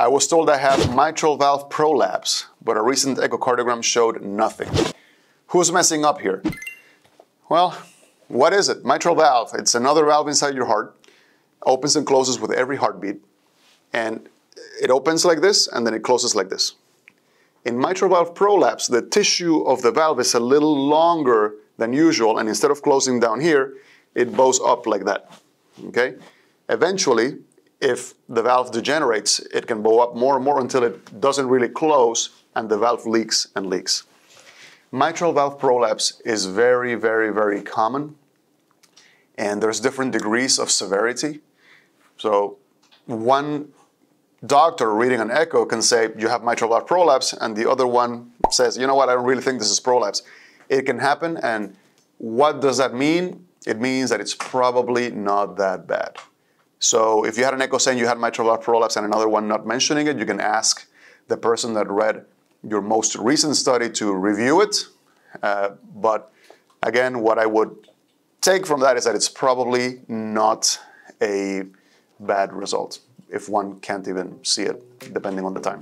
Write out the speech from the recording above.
I was told I have mitral valve prolapse, but a recent echocardiogram showed nothing. Who's messing up here? Well, what is it? Mitral valve. It's another valve inside your heart. Opens and closes with every heartbeat. And it opens like this and then it closes like this. In mitral valve prolapse, the tissue of the valve is a little longer than usual, and instead of closing down here, it bows up like that. Okay? Eventually, if the valve degenerates, it can blow up more and more until it doesn't really close and the valve leaks and leaks. Mitral valve prolapse is very, very, very common, and there's different degrees of severity. So, one doctor reading an echo can say you have mitral valve prolapse, and the other one says, you know what, I don't really think this is prolapse. It can happen, and what does that mean? It means that it's probably not that bad. So if you had an echo saying you had mitral prolapse and another one not mentioning it, you can ask the person that read your most recent study to review it. Uh, but again, what I would take from that is that it's probably not a bad result if one can't even see it, depending on the time.